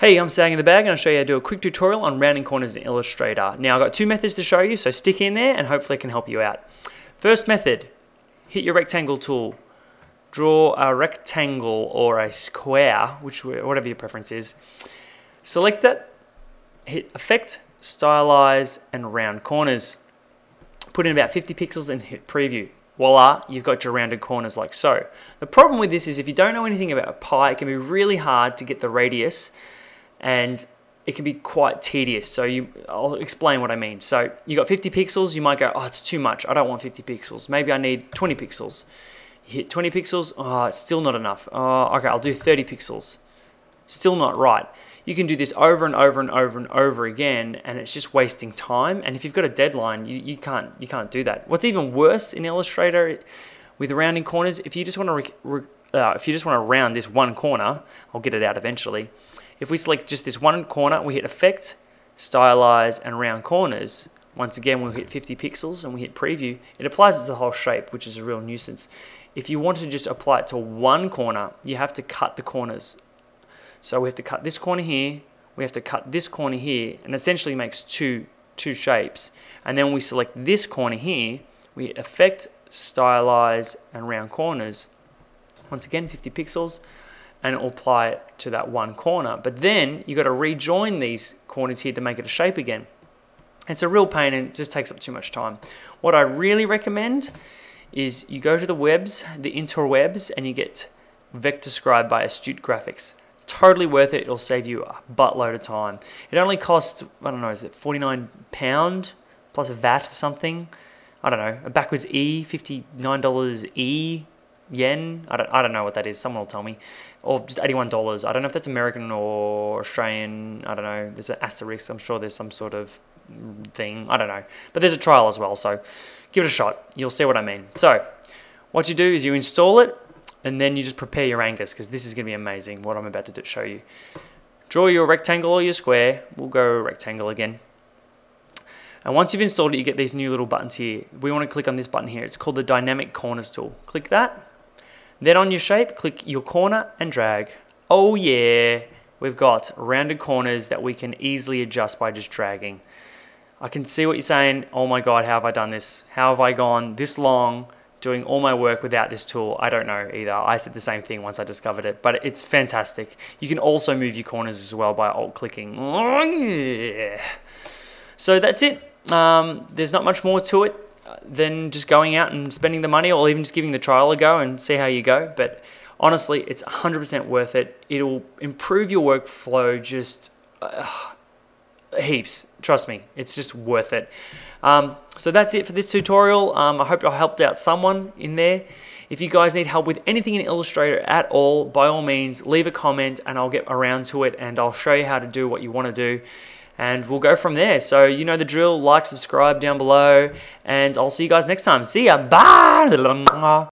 Hey, I'm Sag in the Bag and I'll show you how to do a quick tutorial on rounding corners in Illustrator. Now I've got two methods to show you, so stick in there and hopefully I can help you out. First method, hit your rectangle tool. Draw a rectangle or a square, which whatever your preference is. Select it, hit Effect, Stylize, and Round Corners. Put in about 50 pixels and hit Preview voila, you've got your rounded corners like so. The problem with this is if you don't know anything about a pie, it can be really hard to get the radius and it can be quite tedious. So you, I'll explain what I mean. So you got 50 pixels, you might go, oh, it's too much. I don't want 50 pixels. Maybe I need 20 pixels. You hit 20 pixels, oh, it's still not enough. Oh, okay, I'll do 30 pixels. Still not right. You can do this over and over and over and over again, and it's just wasting time. And if you've got a deadline, you, you can't you can't do that. What's even worse in Illustrator with rounding corners, if you just want to uh, if you just want to round this one corner, I'll get it out eventually if we select just this one corner, we hit Effect, Stylize, and Round Corners. Once again, we'll hit 50 pixels and we hit Preview. It applies it to the whole shape, which is a real nuisance. If you want to just apply it to one corner, you have to cut the corners. So we have to cut this corner here, we have to cut this corner here, and essentially makes two, two shapes. And then we select this corner here, we hit Effect, Stylize, and Round Corners. Once again, 50 pixels and apply it to that one corner. But then you've got to rejoin these corners here to make it a shape again. It's a real pain and it just takes up too much time. What I really recommend is you go to the webs, the interwebs, and you get VectorScribe by Astute Graphics. Totally worth it. It'll save you a buttload of time. It only costs, I don't know, is it 49 pound plus a VAT of something? I don't know, a backwards E, $59 E yen. I don't, I don't know what that is. Someone will tell me. Or just $81. I don't know if that's American or Australian. I don't know. There's an asterisk. I'm sure there's some sort of thing. I don't know. But there's a trial as well. So give it a shot. You'll see what I mean. So what you do is you install it and then you just prepare your Angus because this is going to be amazing what I'm about to show you. Draw your rectangle or your square. We'll go rectangle again. And once you've installed it, you get these new little buttons here. We want to click on this button here. It's called the Dynamic Corners tool. Click that. Then on your shape, click your corner and drag. Oh yeah, we've got rounded corners that we can easily adjust by just dragging. I can see what you're saying. Oh my God, how have I done this? How have I gone this long doing all my work without this tool? I don't know either. I said the same thing once I discovered it, but it's fantastic. You can also move your corners as well by alt clicking. Oh yeah. So that's it. Um, there's not much more to it than just going out and spending the money or even just giving the trial a go and see how you go. But honestly, it's 100% worth it. It'll improve your workflow just uh, heaps. Trust me, it's just worth it. Um, so that's it for this tutorial. Um, I hope I helped out someone in there. If you guys need help with anything in Illustrator at all, by all means, leave a comment and I'll get around to it and I'll show you how to do what you want to do and we'll go from there. So you know the drill. Like, subscribe down below, and I'll see you guys next time. See ya. Bye.